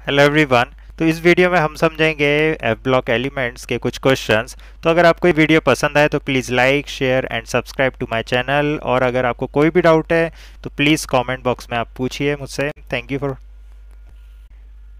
Hello everyone तो इस video में हम समझेंगे एफ़ ब्लॉक एलिमेंट्स के कुछ क्वेश्चंस तो अगर आपको ये वीडियो पसंद आए तो please like share and subscribe to my channel और अगर आपको कोई भी डाउट है तो प्लीज़ कमेंट बॉक्स में आप पूछिए मुझसे। थैंक यू फॉर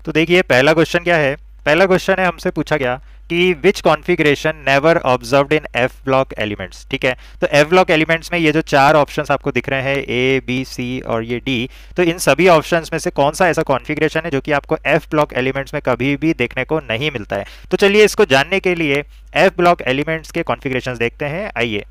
तो देखिए, पहला क्वेश्चन क्या है? पहला क्वेश्चन है, हमसे पूछा गया कि which configuration never observe in F block elements ठीक है? तो एफ़ ब्लॉक एलिमेंट्स में ये जो चार ऑप्शन आपको दिख रहे हैं ए बी सी और ये डी तो इन सभी ऑप्शन में से कौन सा ऐसा कॉन्फिग्रेशन है जो कि आपको एफ़ ब्लॉक एलिमेंट्स में कभी भी देखने को नहीं मिलता है? तो चलिए इसको जानने के लिए एफ़ ब्लॉक एलिमेंट्स के कॉन्फिग्रेशन देखते हैं। आइए।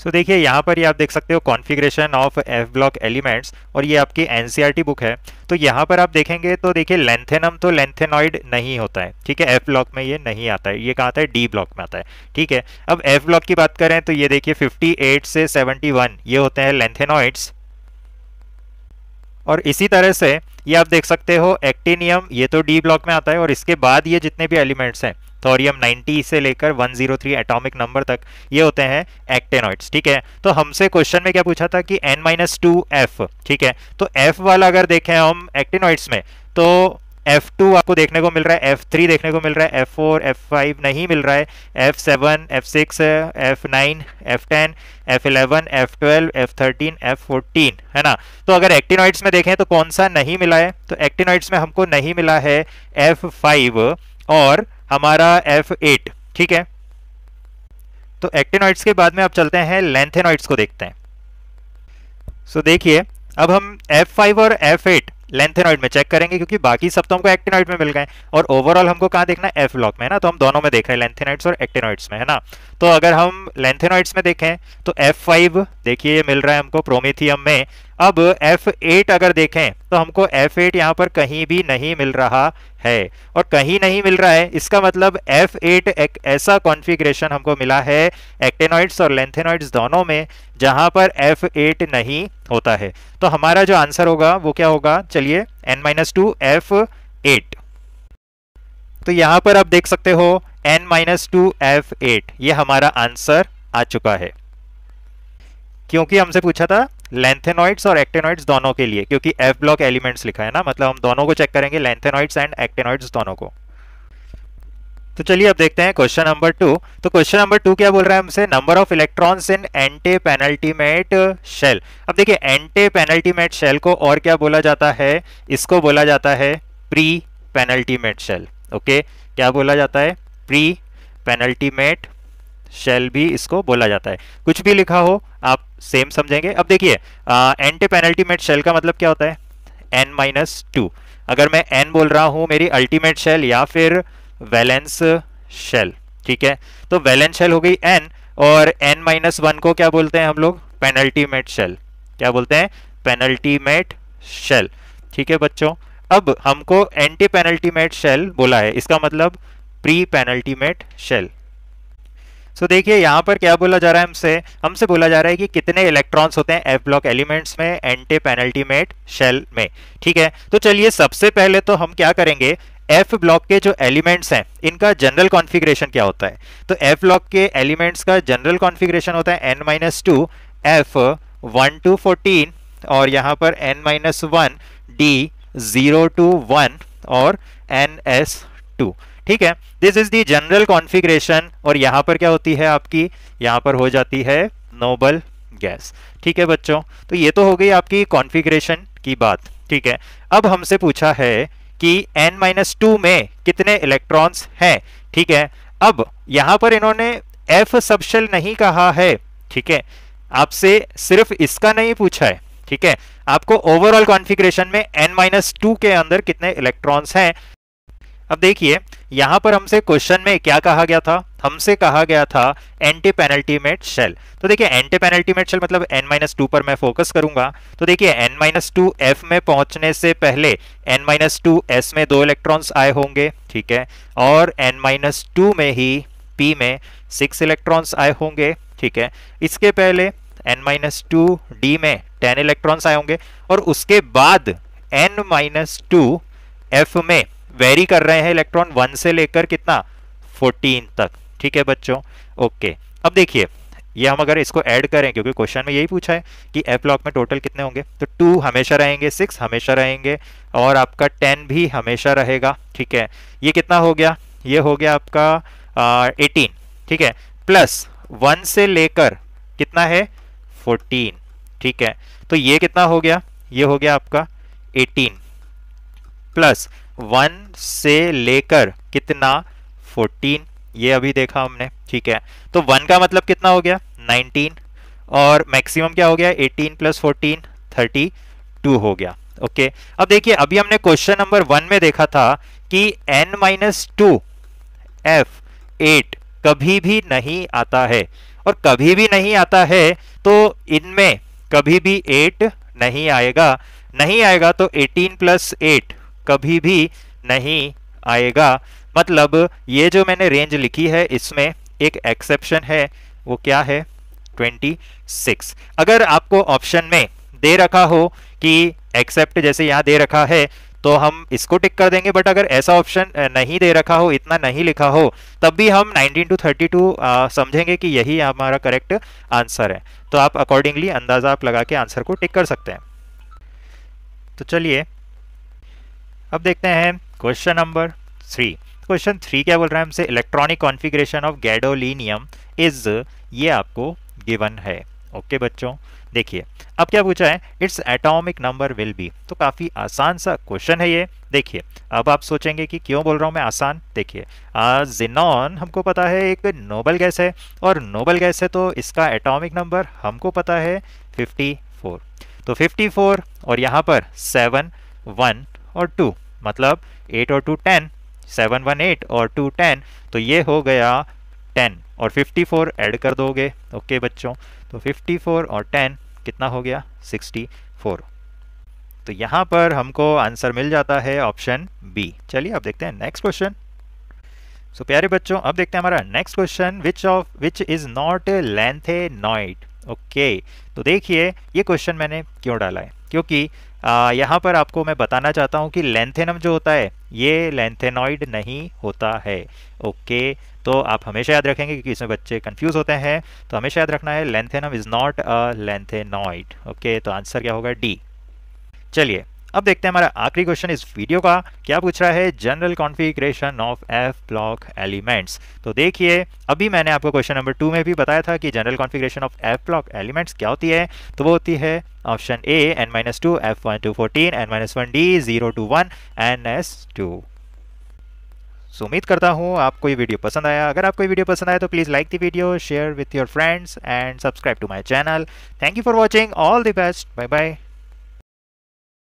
सो देखिए, यहाँ पर ये आप देख सकते हो configuration of F block elements और ये आपकी एनसीईआरटी बुक है। तो यहाँ पर आप देखेंगे तो देखिए लेंथेनम तो लेंथेनॉइड नहीं होता है, ठीक है? एफ़ ब्लॉक में ये नहीं आता है। ये कहाँ आता है? डी ब्लॉक में आता है, ठीक है? अब एफ़ ब्लॉक की बात करें तो ये देखिए 58 से 71 ये होते हैं लेंथेनॉइड्स और इसी तरह से ये आप देख सकते हो एक्टिनियम ये तो डी ब्लॉक में आता है और इसके बाद ये जितने भी एलिमेंट्स हैं थोरियम 90 से लेकर 103 एटॉमिक नंबर तक ये होते हैं एक्टेनॉइड्स ठीक है? तो हमसे क्वेश्चन में क्या पूछा था कि n माइनस टू एफ़ ठीक है? तो f वाला अगर देखें हम एक्टेनॉइड्स में तो F2 आपको देखने को मिल रहा है F3 देखने को मिल रहा है F4 F5 नहीं मिल रहा है F7 F6 F9 F10 F11 F12 F13 F14 है ना? तो अगर एक्टिनॉइड्स में देखें तो कौन सा नहीं मिला है? तो एक्टिनॉइड्स में हमको नहीं मिला है F5 और हमारा F8 ठीक है? तो एक्टिनॉइड्स के बाद में आप चलते हैं लेंथेनॉइड्स को देखते हैं। सो so, देखिए अब हम F5 और F8 लेंथेनॉइड में चेक करेंगे क्योंकि बाकी सब तो हमको एक्टिनॉइड में मिल गए और ओवरऑल हमको कहाँ देखना है? एफ़ ब्लॉक में है ना? तो हम दोनों में देख रहे हैं लेंथेनॉइड्स और एक्टिनॉइड्स में है ना? तो अगर हम लेंथेनॉइड्स में देखें तो F5 देखिए मिल रहा है हमको प्रोमेथियम में। अब F8 अगर देखें तो हमको F8 एट यहाँ पर कहीं भी नहीं मिल रहा है। और कहीं नहीं मिल रहा है, इसका मतलब F8 एक ऐसा कॉन्फ़िगरेशन हमको मिला है एक्टेनॉइड्स और लेंथेनॉइड्स दोनों में, जहाँ पर F8 नहीं होता है। तो हमारा जो आंसर होगा, वो क्या होगा? चलिए, n minus two F eight तो यहाँ पर आप देख सकते हो, n minus two F eight ये हमारा आंसर आ चुका है। क्योंकि हमसे पूछा था लेंथेनॉइड्स और एक्टेनॉइड्स दोनों के लिए, क्योंकि एफ़ ब्लॉक एलिमेंट्स लिखा है ना मतलब हम दोनों को चेक करेंगे लेंथेनॉइड्स एंड एक्टेनॉइड्स दोनों को। तो चलिए अब देखते हैं क्वेश्चन नंबर टू तो क्वेश्चन नंबर टू क्या बोल रहा है हमसे? Number of electrons in antepenultimate shell अब देखिए एंटे पेनल्टीमेट शेल को और क्या बोला जाता है? इसको बोला जाता है प्री पेनल्टीमेट शेल ओके क्या बोला जाता है? प्री पेनल्टीमेट शेल भी इसको बोला जाता है। कुछ भी लिखा हो, आप सेम समझेंगे। अब देखिए एंटी पेनल्टीमेट शेल का मतलब क्या होता है? एन माइनस टू अगर मैं एन बोल रहा हूँ, मेरी अल्टीमेट शेल या फिर वैलेंस शेल ठीक है? तो वैलेंस शेल हो गई एन और एन माइनस वन को क्या बोलते हैं हम लोग? पेनल्टीमेट शेल क्या बोलते हैं? पेनल्टीमेट शेल ठीक है बच्चों? अब हमको एंटी पेनल्टीमेट शेल बोला है। इसका मतलब प्री पेनल्टीमेट शेल सो देखिए, यहाँ पर क्या बोला जा रहा है हमसे? हमसे बोला जा रहा है कि कितने इलेक्ट्रॉन्स होते हैं एफ़ ब्लॉक एलिमेंट्स में एंटी पेनल्टीमेट शेल में। ठीक है? तो चलिए, सबसे पहले तो हम क्या करेंगे? एफ़ ब्लॉक के जो एलिमेंट्स हैं, इनका जनरल कॉन्फ़िगरेशन क्या होता है? तो एफ़ ब्लॉक के एलिमेंट्स का जनरल कॉन्फ़िगरेशन होता है N minus two F one two fourteen और यहाँ पर N minus one D zero two one और एन एस टू ठीक है? This is the general configuration और यहाँ पर क्या होती है आपकी? यहाँ पर हो जाती है नोबल गैस ठीक है बच्चों? तो ये तो हो गई आपकी कॉन्फ़िगरेशन की बात, ठीक है? अब हमसे पूछा है कि n माइनस टू में कितने इलेक्ट्रॉन्स हैं? ठीक है? अब यहाँ पर इन्होंने f सबशेल नहीं कहा है, ठीक है? आपसे सिर्फ़ इसका नहीं पूछा है, ठीक है? आपको ओवरऑल कॉन्फ़िगरेशन में n माइनस टू के अंदर कितने इलेक्ट्रॉन्स हैं? अब देखिए, यहाँ पर हमसे क्वेश्चन में क्या कहा गया था? हमसे कहा गया था एंटी पेनल्टीमेट शेल तो देखिए एंटी पेनल्टीमेट शेल मतलब n माइनस टू पर मैं फोकस करूँगा। तो देखिए, n माइनस टू एफ़ में पहुँचने से पहले n माइनस टू एस में दो इलेक्ट्रॉन्स आए होंगे, ठीक है? और n माइनस टू में ही p में सिक्स इलेक्ट्रॉन्स आए होंगे, ठीक है? इसके पहले एन माइनस टू डी में टेन इलेक्ट्रॉन्स आए होंगे और उसके बाद एन माइनस टू एफ़ में वेरी कर रहे हैं इलेक्ट्रॉन वन से लेकर कितना फोर्टीन तक ठीक है बच्चों ओके अब देखिए ये हम अगर इसको ऐड करें क्योंकि क्वेश्चन में यही पूछा है कि एफ़ ब्लॉक में टोटल कितने होंगे तो टू हमेशा रहेंगे सिक्स हमेशा रहेंगे और आपका टेन भी हमेशा रहेगा ठीक है ये कितना हो गया ये हो गया आपका एटीन ठीक है प्लस वन से लेकर कितना है फोर्टीन ठीक है तो ये कितना हो गया ये हो गया आपका एटीन प्लस वन से लेकर कितना? फोर्टीन। ये अभी देखा हमने, ठीक है। तो वन का मतलब कितना हो गया? नाइनटीन। और मैक्सिमम क्या हो गया? Eighteen plus fourteen, thirty two हो गया। ओके? अब देखिए, अभी हमने क्वेश्चन नंबर वन में देखा था कि N minus two F eight कभी भी नहीं आता है। और कभी भी नहीं आता है तो इनमें कभी भी एट नहीं आएगा। नहीं आएगा तो 18 प्लस एट कभी भी नहीं आएगा। मतलब ये जो मैंने रेंज लिखी है, इसमें एक एक्सेप्शन है, वो क्या है? 26 अगर आपको ऑप्शन में दे रखा हो कि एक्सेप्ट जैसे यहाँ दे रखा है तो हम इसको टिक कर देंगे। बट अगर ऐसा ऑप्शन नहीं दे रखा हो, इतना नहीं लिखा हो, तब भी हम 19 टू 32 समझेंगे कि यही हमारा करेक्ट आंसर है। तो आप अकॉर्डिंगली अंदाज़ा आप लगा के आंसर को टिक कर सकते हैं। तो चलिए अब देखते हैं question number three question three क्या बोल रहा है हमसे? Electronic configuration of gadolinium is ये आपको गिवन है। ओके okay, बच्चों देखिए अब क्या पूछा है? It's atomic number will be तो काफ़ी आसान सा क्वेश्चन है ये। देखिए अब आप सोचेंगे कि क्यों बोल रहा हूँ मैं आसान? देखिए जिनॉन हमको पता है एक नोबल गैस है और नोबल गैस है तो इसका एटॉमिक नंबर हमको पता है 54 तो 54 और यहाँ पर 7 1 और 2 मतलब एट और 2 10 7 1 8 और टू टेन तो ये हो गया 10 और 54 ऐड कर दोगे। ओके बच्चों तो 54 और 10 कितना हो गया? 64 तो यहाँ पर हमको आंसर मिल जाता है ऑप्शन बी चलिए अब देखते हैं नेक्स्ट क्वेश्चन सो प्यारे बच्चों, अब देखते हैं हमारा next question which of which is not lanthanoid okay तो देखिए, ये क्वेश्चन मैंने क्यों डाला है? क्योंकि यहाँ पर आपको मैं बताना चाहता हूँ कि लेंथेनम जो होता है, ये लेंथेनॉइड नहीं होता है। ओके तो आप हमेशा याद रखेंगे क्योंकि इसमें बच्चे कंफ्यूज होते हैं तो हमेशा याद रखना है lanthanum is not a lanthanoid okay तो आंसर क्या होगा? डी चलिए अब देखते हैं हमारा आखिरी क्वेश्चन इस वीडियो का। क्या पूछ रहा है? General configuration of f block elements तो देखिए, अभी मैंने आपको क्वेश्चन नंबर टू में भी बताया था कि general configuration of f block elements क्या होती है? तो वो होती है option A n minus two f one two fourteen n minus one d zero two one n s two so उम्मीद करता हूँ आपको ये वीडियो पसंद आया। अगर आपको ये वीडियो पसंद आया तो please like the video share with your friends and subscribe to my channel thank you for watching all the best bye bye